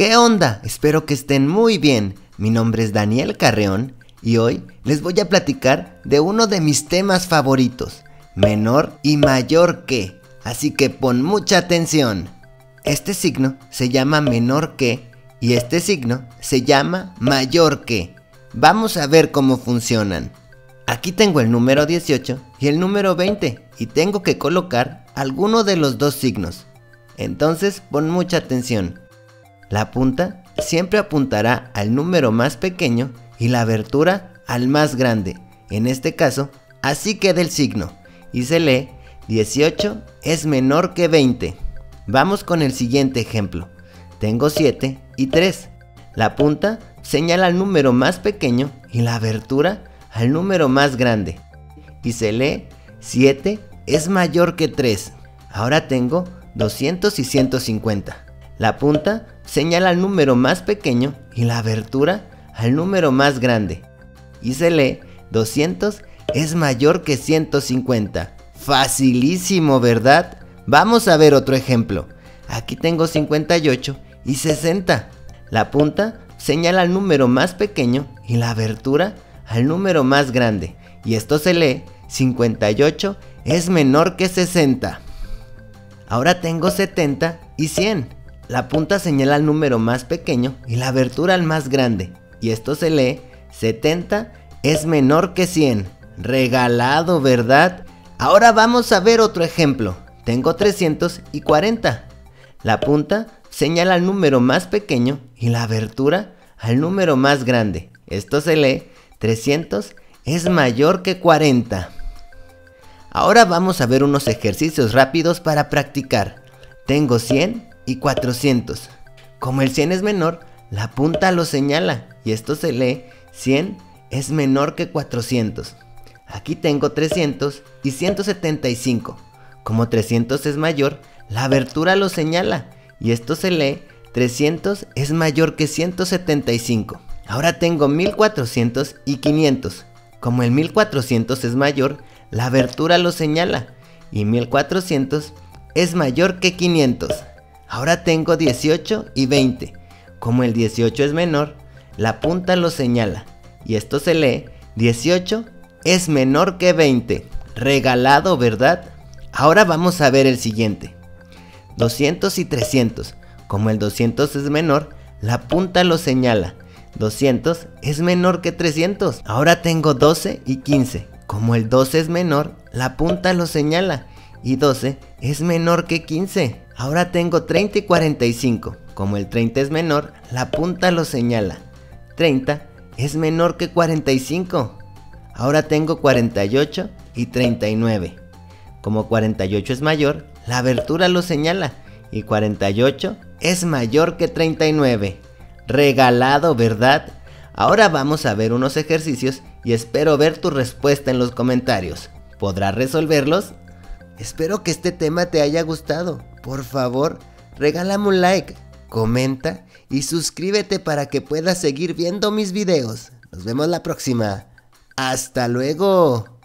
¿Qué onda? Espero que estén muy bien. Mi nombre es Daniel Carreón y hoy les voy a platicar de uno de mis temas favoritos, menor y mayor que. Así que pon mucha atención. Este signo se llama menor que y este signo se llama mayor que. Vamos a ver cómo funcionan. Aquí tengo el número 18 y el número 20 y tengo que colocar alguno de los dos signos. Entonces pon mucha atención. La punta siempre apuntará al número más pequeño y la abertura al más grande. En este caso, así queda el signo. Y se lee 18 es menor que 20. Vamos con el siguiente ejemplo. Tengo 7 y 3. La punta señala al número más pequeño y la abertura al número más grande. Y se lee 7 es mayor que 3. Ahora tengo 200 y 150. La punta señala al número más pequeño y la abertura al número más grande. Y se lee 200 es mayor que 150. Facilísimo, ¿verdad? Vamos a ver otro ejemplo. Aquí tengo 58 y 60. La punta señala al número más pequeño y la abertura al número más grande. Y esto se lee 58 es menor que 60. Ahora tengo 70 y 100. La punta señala al número más pequeño y la abertura al más grande. Y esto se lee 70 es menor que 100. Regalado, ¿verdad? Ahora vamos a ver otro ejemplo. Tengo 340. La punta señala al número más pequeño y la abertura al número más grande. Esto se lee 300 es mayor que 40. Ahora vamos a ver unos ejercicios rápidos para practicar. Tengo 100 y 400. Como el 100 es menor, la punta lo señala y esto se lee 100 es menor que 400. Aquí tengo 300 y 175. Como 300 es mayor, la abertura lo señala y esto se lee 300 es mayor que 175. Ahora tengo 1400 y 500. Como el 1400 es mayor, la abertura lo señala y 1400 es mayor que 500. Ahora tengo 18 y 20. Como el 18 es menor, la punta lo señala. Y esto se lee 18 es menor que 20. Regalado, ¿verdad? Ahora vamos a ver el siguiente. 200 y 300. Como el 200 es menor, la punta lo señala. 200 es menor que 300. Ahora tengo 12 y 15. Como el 12 es menor, la punta lo señala. Y 12 es menor que 15. Ahora tengo 30 y 45. Como el 30 es menor, la punta lo señala. 30 es menor que 45. Ahora tengo 48 y 39. Como 48 es mayor, la abertura lo señala. Y 48 es mayor que 39. Regalado, ¿verdad? Ahora vamos a ver unos ejercicios y espero ver tu respuesta en los comentarios. ¿Podrás resolverlos? Espero que este tema te haya gustado. Por favor, regálame un like, comenta y suscríbete para que puedas seguir viendo mis videos. Nos vemos la próxima. Hasta luego.